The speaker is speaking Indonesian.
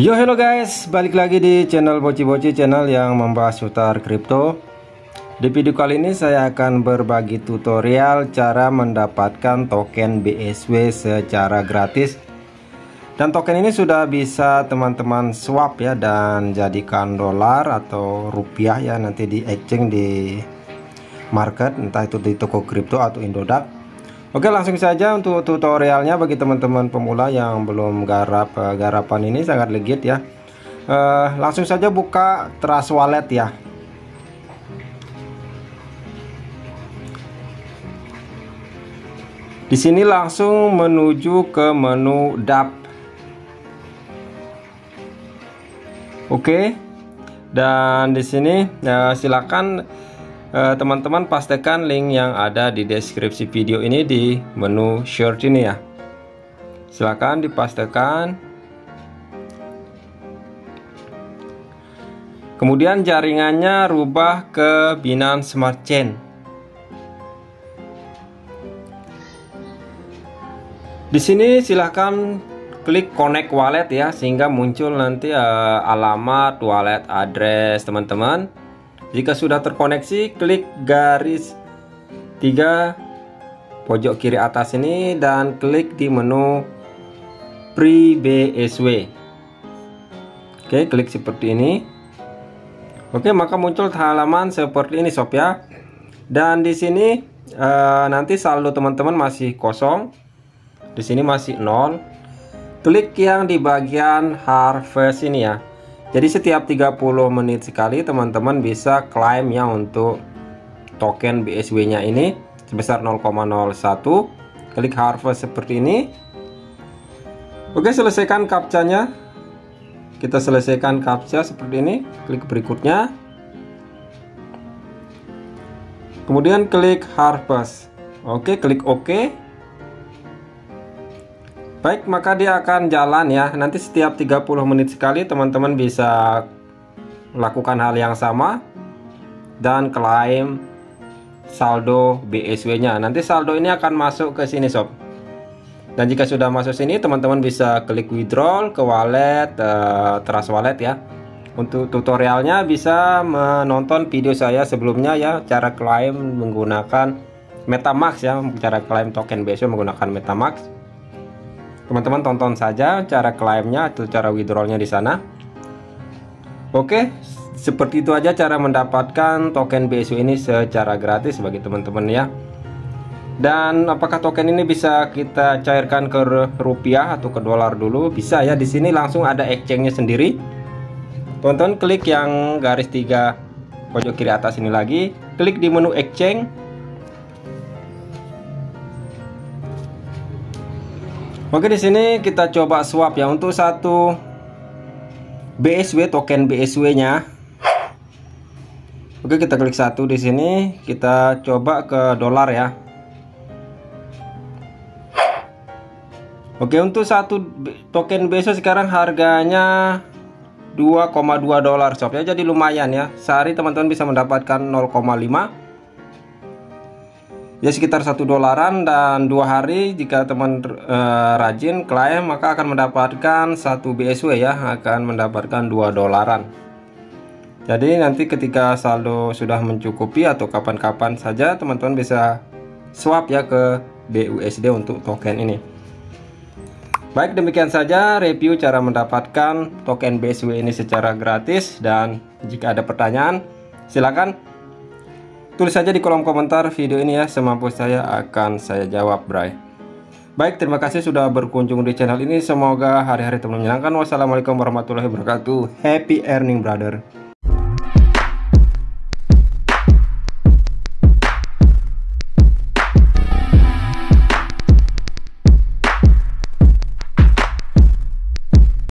Yo hello guys, balik lagi di channel Boci Boci channel yang membahas seputar kripto. Di video kali ini saya akan berbagi tutorial cara mendapatkan token BSW secara gratis. Dan token ini sudah bisa teman-teman swap ya dan jadikan dolar atau rupiah ya nanti di exchange di market entah itu di toko kripto atau Indodax Oke langsung saja untuk tutorialnya bagi teman-teman pemula yang belum garap uh, garapan ini sangat legit ya. Uh, langsung saja buka Trust Wallet ya. Di sini langsung menuju ke menu DAP Oke dan di sini ya, silakan Eh, teman-teman uh, pastikan link yang ada di deskripsi video ini di menu short ini ya. Silahkan dipastikan. Kemudian jaringannya rubah ke Binance Smart Chain. Di sini silahkan klik connect wallet ya sehingga muncul nanti uh, alamat wallet address teman-teman jika sudah terkoneksi, klik garis tiga pojok kiri atas ini dan klik di menu Pre BSW. Oke, klik seperti ini. Oke, maka muncul halaman seperti ini sob ya. Dan di sini uh, nanti saldo teman-teman masih kosong. Di sini masih nol. Klik yang di bagian harvest ini ya jadi setiap 30 menit sekali teman-teman bisa klaim ya untuk token BSW nya ini sebesar 0,01 klik harvest seperti ini. Oke selesaikan captcha-nya kita selesaikan captcha seperti ini. Klik berikutnya. Kemudian klik harvest. Oke klik OK Baik, maka dia akan jalan ya. Nanti setiap 30 menit sekali teman-teman bisa lakukan hal yang sama dan klaim saldo BSW-nya. Nanti saldo ini akan masuk ke sini sob. Dan jika sudah masuk sini, teman-teman bisa klik withdraw ke wallet uh, Trust Wallet ya. Untuk tutorialnya bisa menonton video saya sebelumnya ya, cara klaim menggunakan MetaMask ya, cara klaim token BSW menggunakan MetaMask teman-teman tonton saja cara klaimnya atau cara withdrawalnya di sana. Oke seperti itu aja cara mendapatkan token BSW ini secara gratis bagi teman-teman ya. Dan apakah token ini bisa kita cairkan ke rupiah atau ke dolar dulu? Bisa ya di sini langsung ada exchange-nya sendiri. Tonton klik yang garis tiga pojok kiri atas ini lagi. Klik di menu exchange Oke di sini kita coba swap ya. Untuk satu BSW token BSW-nya. Oke kita klik satu di sini. Kita coba ke dolar ya. Oke untuk satu token BSW sekarang harganya 2,2 dolar sob ya. Jadi lumayan ya. Sehari teman-teman bisa mendapatkan 0,5 ya sekitar satu dolaran dan dua hari jika teman e, rajin klaim maka akan mendapatkan satu BSW ya akan mendapatkan dua dolaran. Jadi nanti ketika saldo sudah mencukupi atau kapan-kapan saja teman-teman bisa swap ya ke BUSD untuk token ini. Baik demikian saja review cara mendapatkan token BSW ini secara gratis dan jika ada pertanyaan silakan Tulis saja di kolom komentar video ini ya, semampu saya akan saya jawab, bray. Baik, terima kasih sudah berkunjung di channel ini. Semoga hari-hari teman menyenangkan. Wassalamualaikum warahmatullahi wabarakatuh. Happy earning, brother.